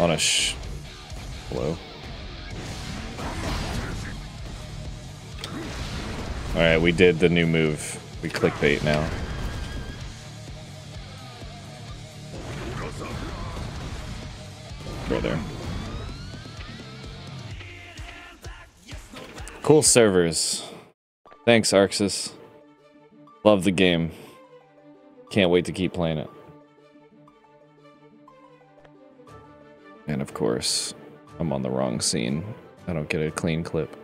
On a sh... Hello? Alright, we did the new move. We clickbait now. Brother. Cool servers. Thanks, ArcSys. Love the game. Can't wait to keep playing it. And of course, I'm on the wrong scene. I don't get a clean clip.